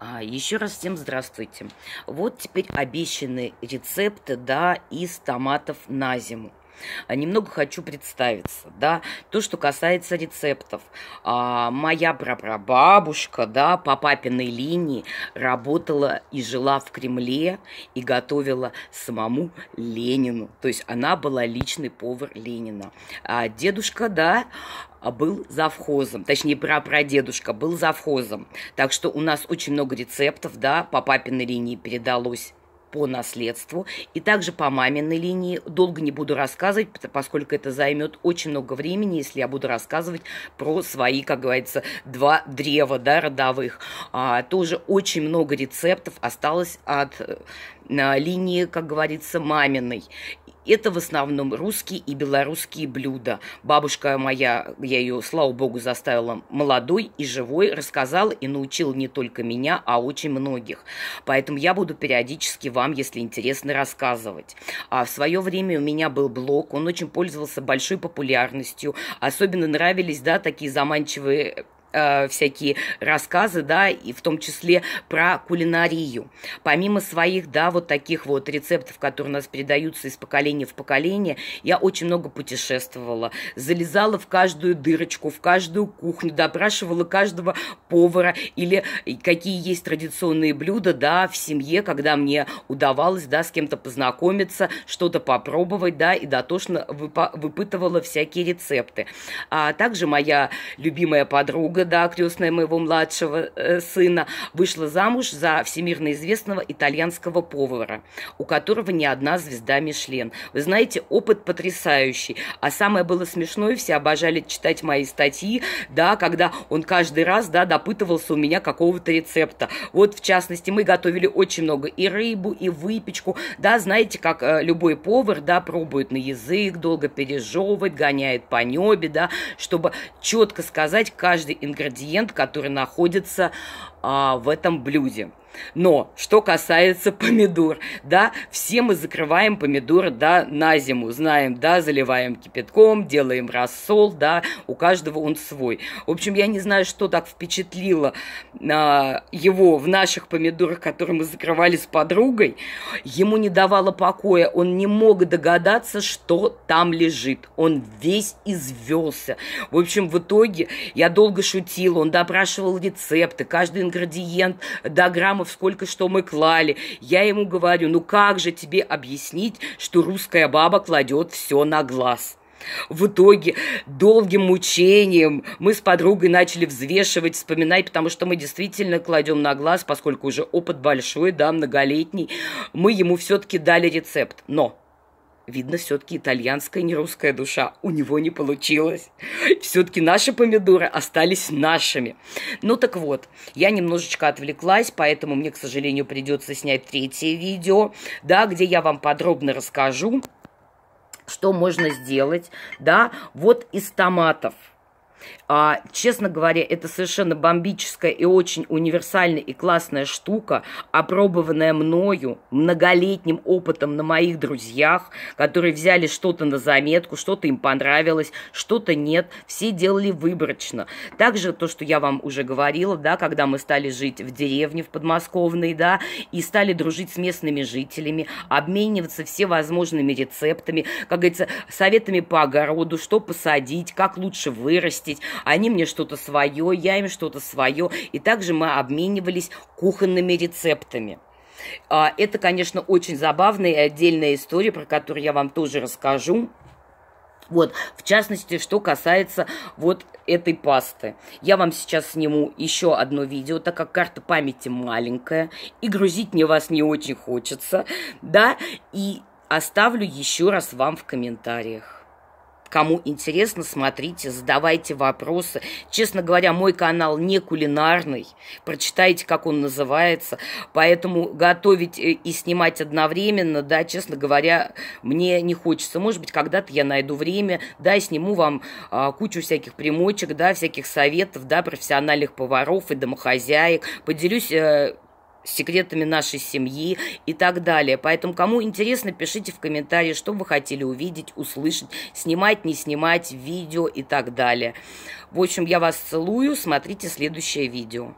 А, еще раз всем здравствуйте. Вот теперь обещанные рецепты, да, из томатов на зиму. А, немного хочу представиться, да, то, что касается рецептов. А, моя прапрабабушка, да, по папиной линии работала и жила в Кремле и готовила самому Ленину. То есть она была личный повар Ленина. А дедушка, да, был завхозом, точнее, прапрадедушка был завхозом. Так что у нас очень много рецептов, да, по папиной линии передалось по наследству и также по маминой линии. Долго не буду рассказывать, поскольку это займет очень много времени, если я буду рассказывать про свои, как говорится, два древа да, родовых. А, тоже очень много рецептов осталось от э, линии, как говорится, маминой. Это в основном русские и белорусские блюда. Бабушка моя, я ее, слава богу, заставила молодой и живой, рассказала и научила не только меня, а очень многих. Поэтому я буду периодически вам, если интересно, рассказывать. А в свое время у меня был блог, он очень пользовался большой популярностью. Особенно нравились, да, такие заманчивые э, всякие рассказы, да, и в том числе про кулинарию. Помимо своих, да, вот таких вот рецептов, которые у нас передаются из поколения в поколение, я очень много путешествовала, залезала в каждую дырочку, в каждую кухню, допрашивала каждого повара или какие есть традиционные блюда, да, в семье, когда мне удавалось, да, с кем-то познакомиться, что-то попробовать, да, и дотошно выпытывала всякие рецепты. А также моя любимая подруга подруга, да, крестная моего младшего э, сына, вышла замуж за всемирно известного итальянского повара, у которого не одна звезда Мишлен. Вы знаете, опыт потрясающий. А самое было смешное, все обожали читать мои статьи, да, когда он каждый раз, да, допытывался у меня какого-то рецепта. Вот, в частности, мы готовили очень много и рыбу, и выпечку, да, знаете, как э, любой повар, да, пробует на язык, долго пережевывает, гоняет по небе, да, чтобы четко сказать каждый ингредиент, который находится а, в этом блюде. Но что касается помидор, да, все мы закрываем помидоры, да, на зиму, знаем, да, заливаем кипятком, делаем рассол, да, у каждого он свой. В общем, я не знаю, что так впечатлило а, его в наших помидорах, которые мы закрывали с подругой. Ему не давало покоя, он не мог догадаться, что там лежит. Он весь извелся. В общем, в итоге я долго шутила, он допрашивал рецепты, каждый ингредиент до граммов сколько что мы клали. Я ему говорю, ну как же тебе объяснить, что русская баба кладет все на глаз? В итоге долгим мучением мы с подругой начали взвешивать, вспоминать, потому что мы действительно кладем на глаз, поскольку уже опыт большой, да, многолетний. Мы ему все-таки дали рецепт. Но Видно, все-таки итальянская, не русская душа. У него не получилось. Все-таки наши помидоры остались нашими. Ну так вот, я немножечко отвлеклась, поэтому мне, к сожалению, придется снять третье видео, да, где я вам подробно расскажу, что можно сделать, да, вот из томатов – а, честно говоря, это совершенно бомбическая и очень универсальная и классная штука, опробованная мною многолетним опытом на моих друзьях, которые взяли что-то на заметку, что-то им понравилось, что-то нет. Все делали выборочно. Также то, что я вам уже говорила, да, когда мы стали жить в деревне, в подмосковной, да, и стали дружить с местными жителями, обмениваться всевозможными рецептами, как говорится, советами по огороду, что посадить, как лучше вырастить, вырастить. Они мне что-то свое, я им что-то свое. И также мы обменивались кухонными рецептами. А, это, конечно, очень забавная и отдельная история, про которую я вам тоже расскажу. Вот, в частности, что касается вот этой пасты. Я вам сейчас сниму еще одно видео, так как карта памяти маленькая, и грузить мне вас не очень хочется, да, и оставлю еще раз вам в комментариях. Кому интересно, смотрите, задавайте вопросы. Честно говоря, мой канал не кулинарный. Прочитайте, как он называется. Поэтому готовить э, и снимать одновременно, да, честно говоря, мне не хочется. Может быть, когда-то я найду время, да, и сниму вам а, кучу всяких примочек, да, всяких советов, да, профессиональных поваров и домохозяек. Поделюсь секретами нашей семьи и так далее. Поэтому, кому интересно, пишите в комментарии, что вы хотели увидеть, услышать, снимать, не снимать, видео и так далее. В общем, я вас целую, смотрите следующее видео.